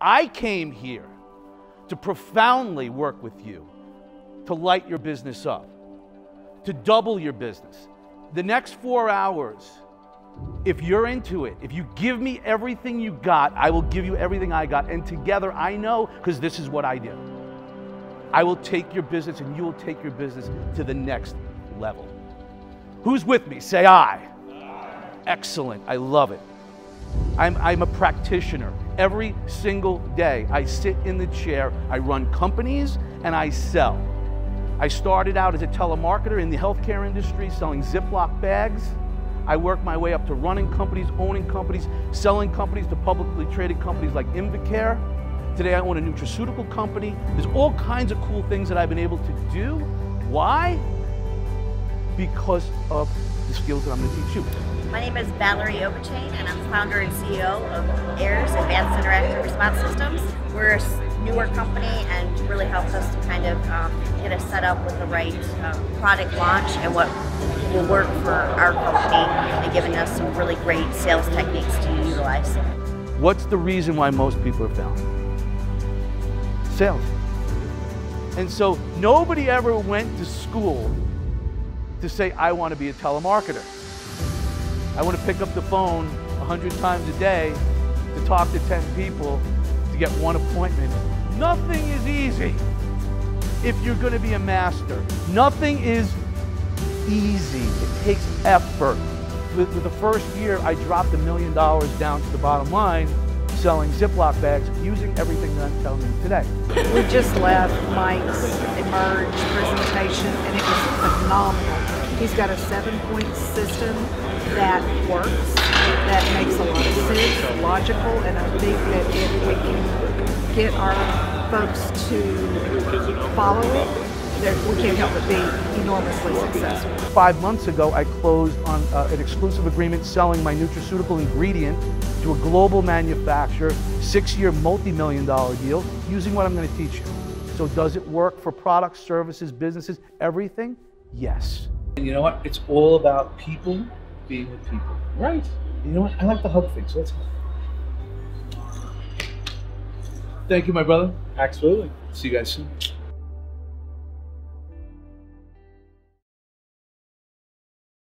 I came here to profoundly work with you to light your business up, to double your business. The next four hours, if you're into it, if you give me everything you got, I will give you everything I got. And together, I know, because this is what I do. I will take your business and you will take your business to the next level. Who's with me? Say I. Excellent. I love it. I'm, I'm a practitioner. Every single day, I sit in the chair, I run companies, and I sell. I started out as a telemarketer in the healthcare industry selling Ziploc bags. I worked my way up to running companies, owning companies, selling companies to publicly traded companies like Invacare. Today I own a nutraceutical company. There's all kinds of cool things that I've been able to do. Why? Because of the skills that I'm going to teach you. My name is Valerie Oberchain, and I'm founder and CEO of AIRS, Advanced Interactive Response Systems. We're a newer company and really helps us to kind of um, get us set up with the right uh, product launch and what will work for our company and giving us some really great sales techniques to utilize. What's the reason why most people are failing? Sales. And so nobody ever went to school to say, I want to be a telemarketer. I want to pick up the phone 100 times a day to talk to 10 people to get one appointment. Nothing is easy if you're going to be a master. Nothing is easy. It takes effort. With the first year, I dropped a million dollars down to the bottom line selling Ziploc bags using everything that I'm telling you today. We just left Mike's Emerge presentation and it was phenomenal. He's got a seven point system that works, that makes a lot of sense, logical, and I think that if we can get our folks to follow it, we can't help but be enormously successful. Five months ago, I closed on uh, an exclusive agreement selling my nutraceutical ingredient to a global manufacturer, six-year, multi-million dollar deal, using what I'm going to teach you. So does it work for products, services, businesses, everything? Yes. And you know what? It's all about people being with people. Right. You know what? I like the hug thing, so let's hug. Thank you, my brother. Absolutely. See you guys soon.